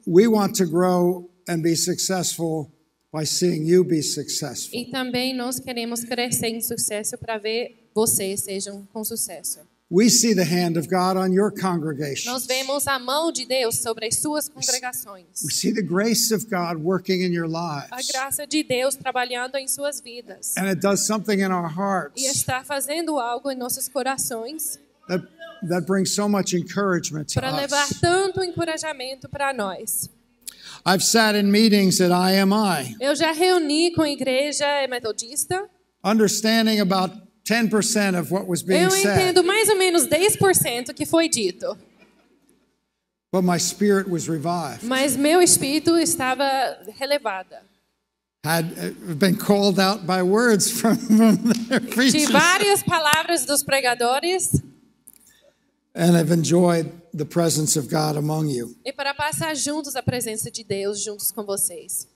we, we want to grow and be successful by seeing you be successful. E também nós queremos crescer em sucesso para ver vocês sejam com sucesso. We see the hand of God on your congregation. Nós vemos a mão de Deus sobre as suas We congregações. see the grace of God working in your A lives. graça de Deus trabalhando em suas vidas. And it does something in our E hearts está fazendo algo em nossos corações that, that brings so much encouragement to para levar us. tanto encorajamento para nós. I've sat in meetings at IMI, Eu já reuni com a igreja metodista. understanding about 10% of what was being Eu said, entendo mais ou menos 10% que foi dito. but my spirit was revived. Mas meu espírito estava relevada. Had uh, been called out by words from, from their De preachers. várias palavras dos pregadores and have enjoyed the presence of God among you. e para passar juntos a presença de Deus juntos com vocês.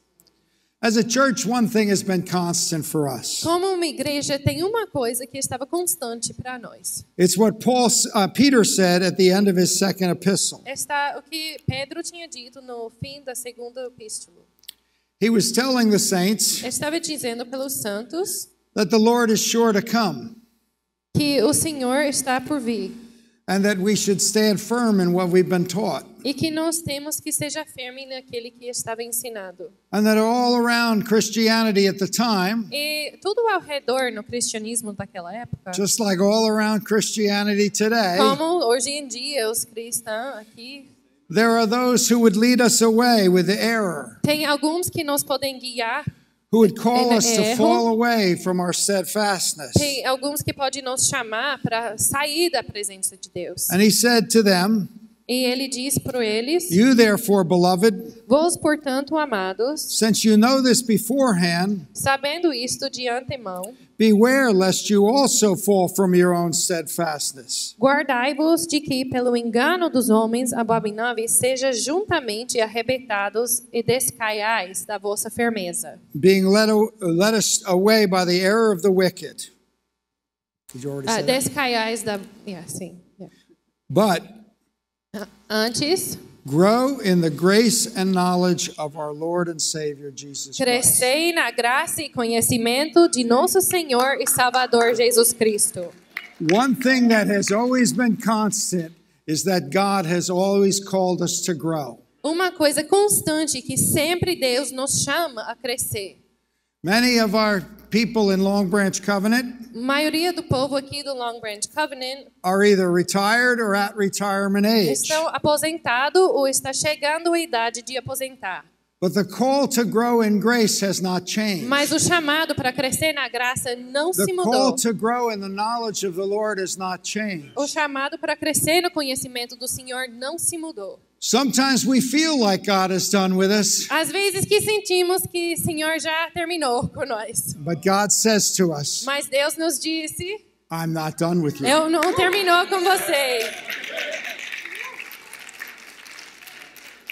Como uma igreja tem uma coisa que estava constante para nós. It's what Paul, uh, Peter said at the end of his second epistle. Está o que Pedro tinha dito no fim da segunda epístola. He was telling the saints Estava dizendo pelos santos that the Lord is sure to come que o Senhor está por vir and that we should stand firm in what we've been taught. e que nós temos que seja firme naquele que estava ensinado. And that all around Christianity at the time, E tudo ao redor no cristianismo daquela época, just like all around Christianity today, como hoje em dia os cristãos aqui, There are those who would lead us away with error, Tem alguns que nos podem guiar, who would call us to erro. fall away from our steadfastness. tem alguns que podem nos chamar para sair da presença de Deus. And he said to them, E ele diz para eles: You therefore, beloved, Vós, portanto, amados, since you know this beforehand, sabendo isto de antemão, beware lest you also fall from your own steadfastness. guardai-vos de que, pelo engano dos homens abomináveis, seja juntamente arrebatados e descaiais da vossa firmeza. being led, led us away by the error of the wicked. Did you already Ah, say descaiais da. Yeah, sim. yeah. But Antes, grow in the grace and knowledge of our Lord and Savior Jesus Christ. crescei na graça e conhecimento de nosso Senhor e Salvador Jesus Cristo. One thing that has always been constant is that God has always called us to grow. Uma coisa constante que sempre Deus nos chama a crescer. Many of our people in Long Branch Covenant A maioria do povo aqui do Long Branch Covenant are either retired or at retirement age. estão aposentado ou está chegando à idade de aposentar. But the call to grow in grace has not changed. Mas o chamado para crescer na graça não se The mudou. call to grow in the knowledge of the Lord has not changed. O chamado para crescer no conhecimento do Senhor não se mudou. Sometimes we feel like God is done with us, Às vezes que sentimos que o Senhor já terminou com nós. but God says to us, Mas Deus nos disse: I'm not done with you. Eu não terminou com você.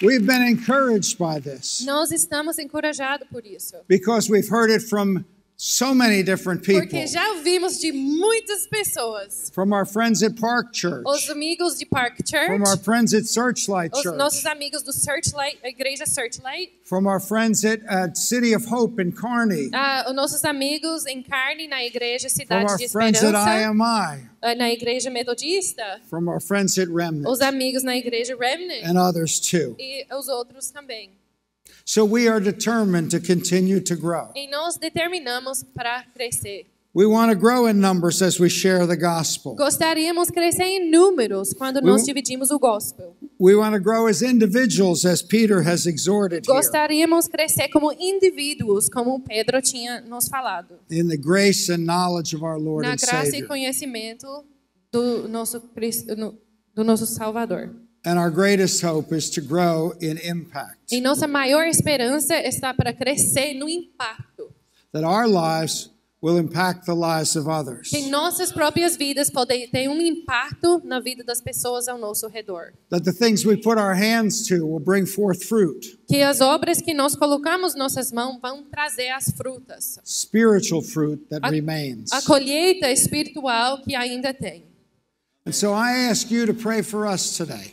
We've been encouraged by this Nós estamos encorajados por isso. because we've heard it from so many different people. Porque já ouvimos de muitas pessoas. From our friends at Park Church, Os amigos de Park Church, from our friends at Searchlight os Church, nossos amigos do Searchlight, a igreja Searchlight, from our friends at, at City of Hope in Kearney, ah, os nossos amigos em carne na igreja from Cidade our de friends at Esperança, IMI, ah, na igreja Metodista, from our friends at os Remnant, amigos na igreja Remnant. And others too. e os outros também. So we are determined to continue to grow. E nós determinamos para crescer. We want to grow in numbers as we share the gospel. Gostaríamos crescer em números quando nós dividimos o gospel. We want to grow as individuals as Peter has exhorted here Gostaríamos de crescer como indivíduos, como Pedro tinha nos falado. in the grace and knowledge of our Lord Na and graça e Savior. conhecimento do nosso, do nosso Salvador. And our greatest hope is to grow in impact, E nossa maior esperança está para crescer no impacto. that our lives will impact the lives of others, Que nossas próprias vidas podem ter um impacto na vida das pessoas ao nosso redor. that the things we put our hands to will bring forth fruit, Que as obras que nós colocamos nossas mãos vão trazer as frutas. spiritual fruit that A- remains. A colheita espiritual que ainda tem.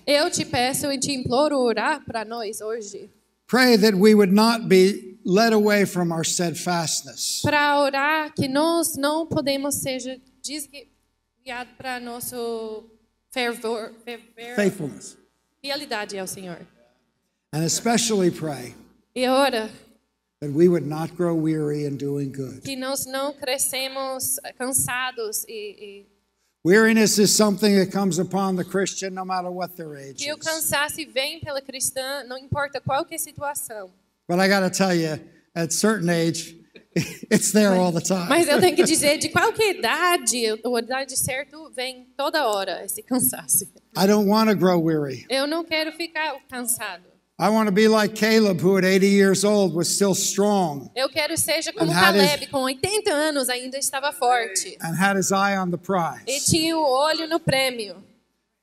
Eu te peço e te imploro orar para nós hoje. Pray that we would not be led away from our steadfastness. Para orar que nós não podemos ser desviados para nosso fervor, fervor, Faithfulness. fidelidade ao Senhor. And especially pray E ora that we would not grow weary in doing good. que nós não crescemos cansados e, e Weariness is something that comes upon the Christian no matter what their age que o cansaço vem pela cristã, não importa qual que é a situação. But I got to tell you, at certain age, it's there all the time. Mas eu tenho que dizer, de qualquer idade, a idade certo vem toda hora esse cansaço. I don't want to grow weary. Eu não quero ficar cansado. I want to be like Caleb, who at 80 years old was still strong Eu quero seja como Caleb, com 80 anos ainda estava forte. and had his eye on the E prize. tinha o olho no prêmio.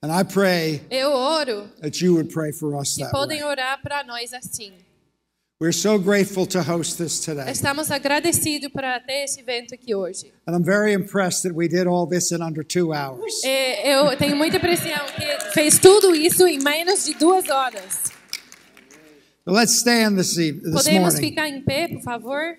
And I pray Eu oro that you would pray for us que that podem way. orar para nós assim. We're so grateful to host this today. Estamos agradecidos por ter esse evento aqui hoje. And I'm very impressed that we did all this in under two hours. É, eu tenho muita impressão que fez tudo isso em menos de duas horas. Let's stand this, this Podemos morning. ficar em pé, por favor?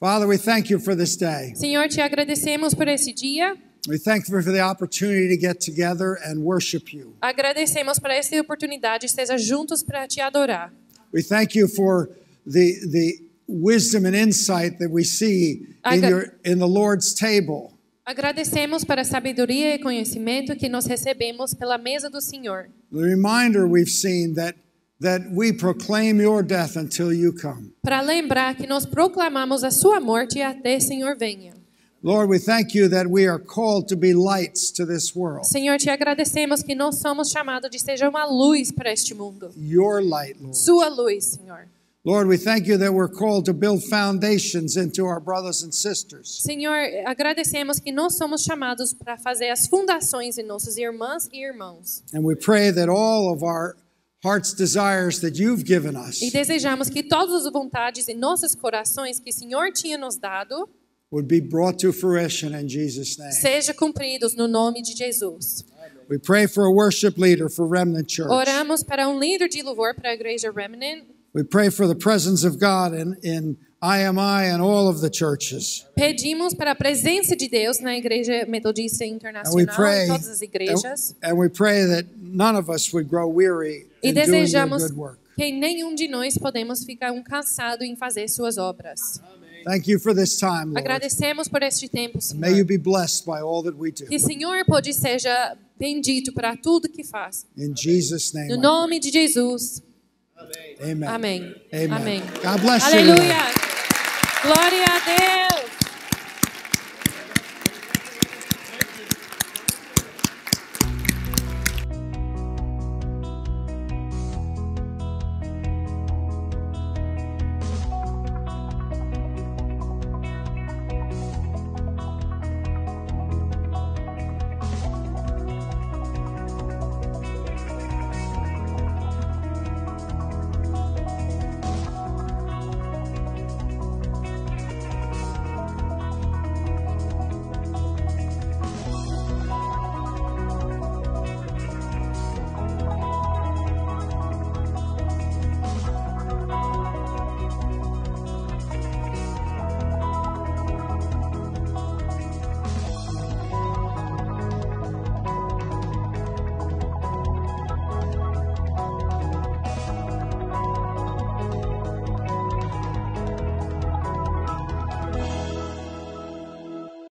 Father, we thank you for this day. Senhor, te agradecemos por esse dia. We thank you for the opportunity to get together and worship you. Agradecemos por essa oportunidade, esteja juntos para te adorar. We thank you for the, the wisdom and insight that we see in, your, in the Lord's table. Agradecemos para a sabedoria e conhecimento que nós recebemos pela mesa do Senhor. The reminder we've seen that that we proclaim your death until you come. Para lembrar que nós proclamamos a sua morte até Senhor venha. Lord, we thank you that we are called to be lights to this world. Senhor, te agradecemos que nós somos chamados de seja uma luz para este mundo. Your light, Lord. Sua luz, Senhor. Lord, we thank you that we're called to build foundations into our brothers and sisters. Senhor, agradecemos que nós somos chamados para fazer as fundações em nossos irmãs e irmãos. And we pray that all of our heart's desires that you've given us E desejamos que todas as vontades em nossos corações que o Senhor tinha nos dado would be brought to fruition in Jesus' name. sejam cumpridos no nome de Jesus. We pray for a worship leader for Remnant Church. Oramos para um líder de louvor para a igreja Remnant. We pray for the presence of God in, in IMI and all of the churches. Pedimos para a presença de Deus na igreja metodista And we internacional, pray em todas as igrejas. and, and we pray that none of us would grow weary E in doing desejamos good work. que nenhum de nós podemos ficar um cansado em fazer suas obras. Thank you for this time, Lord. Agradecemos por este tempo, May you Senhor. be blessed by all that we do. Que o Senhor pode seja bendito para tudo que faz. In Jesus' name. No nome de Jesus. Amém. Amen. Amém. God bless you. Aleluia. Glória a Deus.